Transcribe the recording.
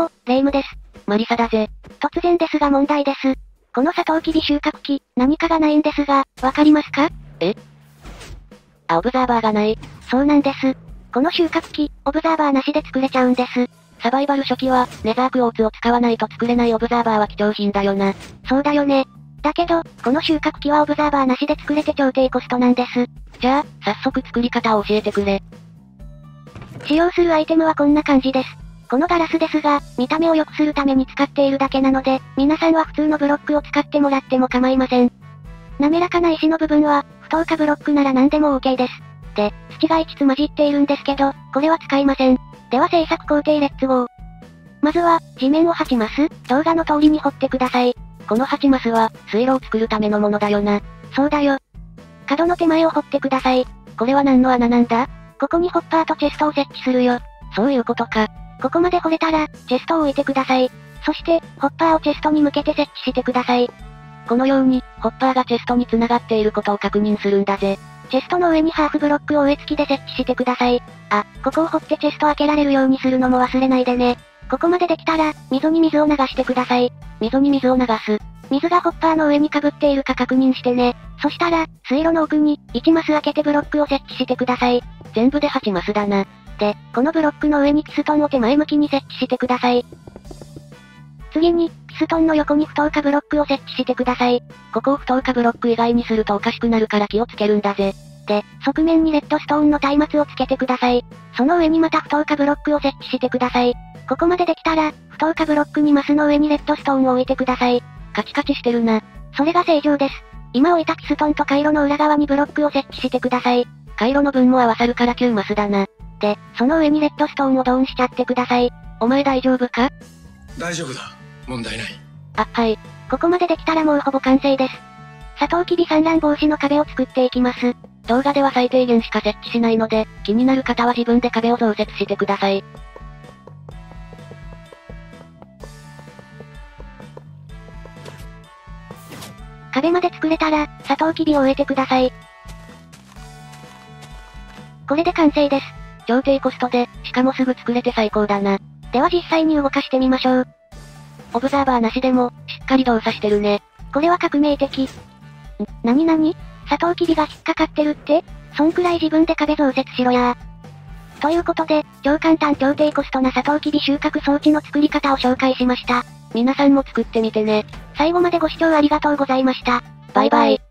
も、霊夢です。マリサだぜ。突然ですが問題です。このサトウキビ収穫機、何かがないんですが、わかりますか？あ、オブザーバーがない。そうなんです。この収穫機、オブザーバーなしで作れちゃうんです。サバイバル初期は、ネザークォーツを使わないと作れないオブザーバーは貴重品だよな。そうだよね。だけど、この収穫機はオブザーバーなしで作れて超低コストなんです。じゃあ、早速作り方を教えてくれ。使用するアイテムはこんな感じです。このガラスですが、見た目を良くするために使っているだけなので、皆さんは普通のブロックを使ってもらっても構いません。滑らかな石の部分は、不透過ブロックなら何でも OK です。で、土が5つ混じっているんですけど、これは使いません。では製作工程レッツゴー。まずは、地面を8マス、動画の通りに掘ってください。この8マスは、水路を作るためのものだよな。そうだよ。角の手前を掘ってください。これは何の穴なんだ？ここにホッパーとチェストを設置するよ。そういうことか。ここまで掘れたら、チェストを置いてください。そして、ホッパーをチェストに向けて設置してください。このように、ホッパーがチェストに繋がっていることを確認するんだぜ。チェストの上にハーフブロックを植え付きで設置してください。あ、ここを掘ってチェスト開けられるようにするのも忘れないでね。ここまでできたら、溝に水を流してください。溝に水を流す。水がホッパーの上に被っているか確認してね。そしたら、水路の奥に、1マス開けてブロックを設置してください。全部で8マスだな。で、このブロックの上にピストンを手前向きに設置してください。次に、ピストンの横に不透過ブロックを設置してください。ここを不透過ブロック以外にするとおかしくなるから気をつけるんだぜ。で、側面にレッドストーンの松明をつけてください。その上にまた不透過ブロックを設置してください。ここまでできたら、不透過ブロックにマスの上にレッドストーンを置いてください。カチカチしてるな。それが正常です。今置いたピストンと回路の裏側にブロックを設置してください。回路の分も合わさるから9マスだな。で、その上にレッドストーンをドーンしちゃってください。お前大丈夫か？大丈夫だ。問題ない。あ、はい。ここまでできたらもうほぼ完成です。サトウキビ産卵防止の壁を作っていきます。動画では最低限しか設置しないので、気になる方は自分で壁を増設してください。壁まで作れたら、サトウキビを植えてください。これで完成です。超低コストで、しかもすぐ作れて最高だな。では実際に動かしてみましょう。オブザーバーなしでも、しっかり動作してるね。これは革命的。ん、なになにサトウキビが引っかかってるって？そんくらい自分で壁増設しろやということで、超簡単超低コストなサトウキビ収穫装置の作り方を紹介しました。皆さんも作ってみてね。最後までご視聴ありがとうございました。バイバイ。